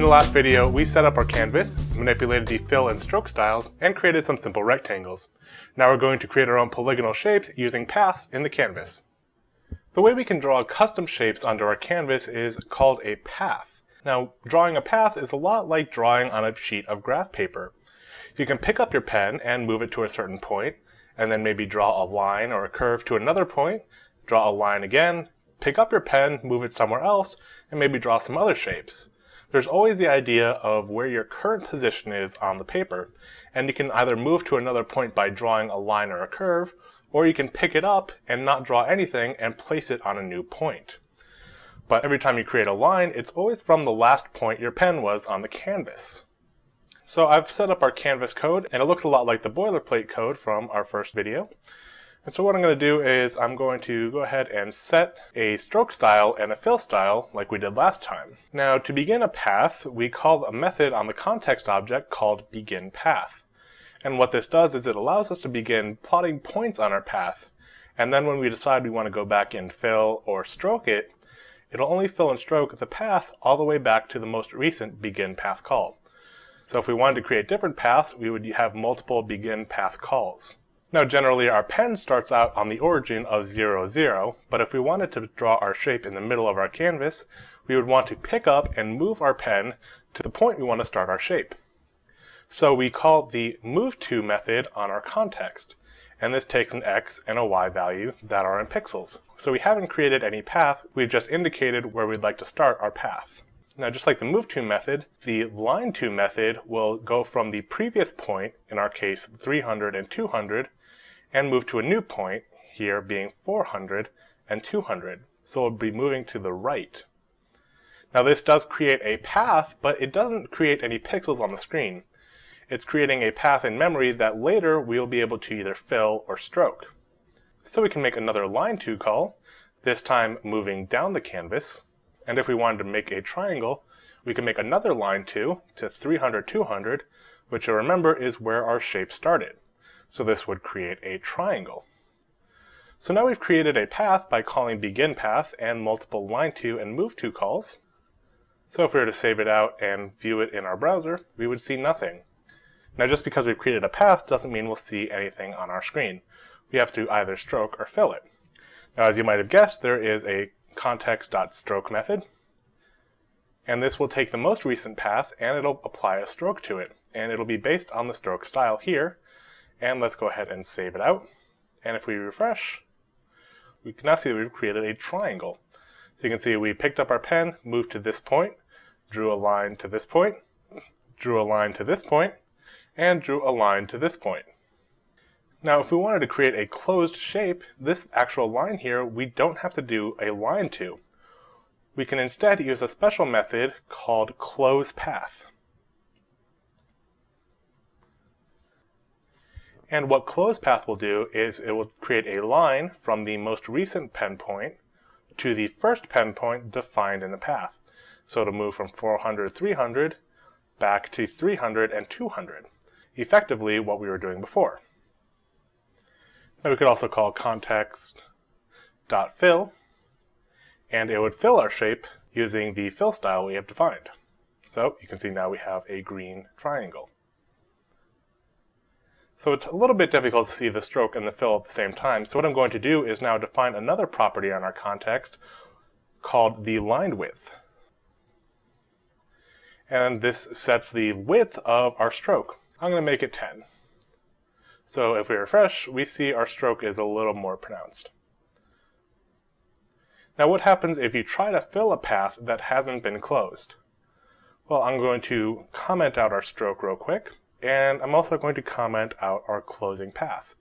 the last video, we set up our canvas, manipulated the fill and stroke styles, and created some simple rectangles. Now we're going to create our own polygonal shapes using paths in the canvas. The way we can draw custom shapes onto our canvas is called a path. Now, drawing a path is a lot like drawing on a sheet of graph paper. You can pick up your pen and move it to a certain point, and then maybe draw a line or a curve to another point, draw a line again, pick up your pen, move it somewhere else, and maybe draw some other shapes. There's always the idea of where your current position is on the paper, and you can either move to another point by drawing a line or a curve, or you can pick it up and not draw anything and place it on a new point. But every time you create a line, it's always from the last point your pen was on the canvas. So I've set up our canvas code, and it looks a lot like the boilerplate code from our first video. And so what I'm going to do is I'm going to go ahead and set a stroke style and a fill style like we did last time. Now to begin a path, we call a method on the context object called beginPath. And what this does is it allows us to begin plotting points on our path. And then when we decide we want to go back and fill or stroke it, it'll only fill and stroke the path all the way back to the most recent begin path call. So if we wanted to create different paths, we would have multiple begin path calls. Now generally our pen starts out on the origin of 0, 0, but if we wanted to draw our shape in the middle of our canvas, we would want to pick up and move our pen to the point we want to start our shape. So we call the move to method on our context. And this takes an x and a y value that are in pixels. So we haven't created any path, we've just indicated where we'd like to start our path. Now just like the move to method, the line to method will go from the previous point, in our case 300 and 200, and move to a new point, here being 400 and 200. So we'll be moving to the right. Now this does create a path, but it doesn't create any pixels on the screen it's creating a path in memory that later we'll be able to either fill or stroke. So we can make another line to call, this time moving down the canvas. And if we wanted to make a triangle, we can make another line to, to 300, 200, which you'll remember is where our shape started. So this would create a triangle. So now we've created a path by calling begin path and multiple line to and move to calls. So if we were to save it out and view it in our browser, we would see nothing. Now just because we've created a path doesn't mean we'll see anything on our screen. We have to either stroke or fill it. Now as you might have guessed, there is a context.stroke method. And this will take the most recent path and it'll apply a stroke to it. And it'll be based on the stroke style here. And let's go ahead and save it out. And if we refresh, we can now see that we've created a triangle. So you can see we picked up our pen, moved to this point, drew a line to this point, drew a line to this point, and drew a line to this point. Now, if we wanted to create a closed shape, this actual line here, we don't have to do a line to. We can instead use a special method called closePath. And what closePath will do is it will create a line from the most recent pen point to the first pen point defined in the path. So it'll move from 400, 300 back to 300 and 200 effectively what we were doing before. Now we could also call context.fill, and it would fill our shape using the fill style we have defined. So you can see now we have a green triangle. So it's a little bit difficult to see the stroke and the fill at the same time. So what I'm going to do is now define another property on our context called the line width. And this sets the width of our stroke. I'm going to make it 10. So if we refresh, we see our stroke is a little more pronounced. Now what happens if you try to fill a path that hasn't been closed? Well, I'm going to comment out our stroke real quick, and I'm also going to comment out our closing path.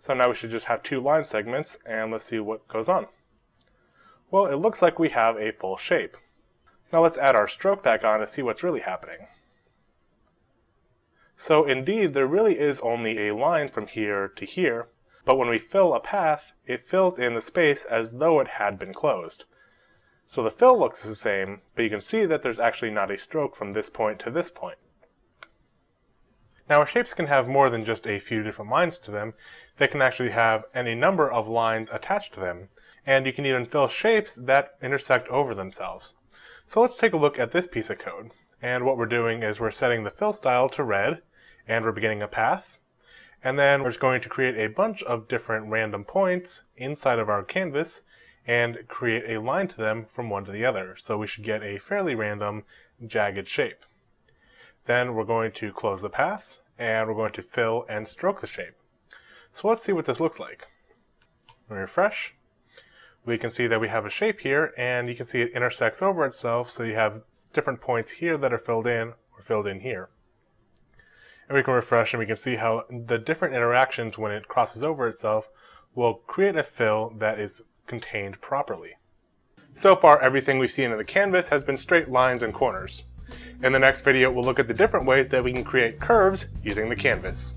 So now we should just have two line segments, and let's see what goes on. Well, it looks like we have a full shape. Now let's add our stroke back on to see what's really happening. So indeed, there really is only a line from here to here, but when we fill a path, it fills in the space as though it had been closed. So the fill looks the same, but you can see that there's actually not a stroke from this point to this point. Now our shapes can have more than just a few different lines to them. They can actually have any number of lines attached to them. And you can even fill shapes that intersect over themselves. So let's take a look at this piece of code. And what we're doing is we're setting the fill style to red, and we're beginning a path. And then we're just going to create a bunch of different random points inside of our canvas and create a line to them from one to the other. So we should get a fairly random jagged shape. Then we're going to close the path and we're going to fill and stroke the shape. So let's see what this looks like. When We refresh. We can see that we have a shape here and you can see it intersects over itself. So you have different points here that are filled in or filled in here. And we can refresh and we can see how the different interactions when it crosses over itself will create a fill that is contained properly. So far, everything we've seen in the canvas has been straight lines and corners. In the next video, we'll look at the different ways that we can create curves using the canvas.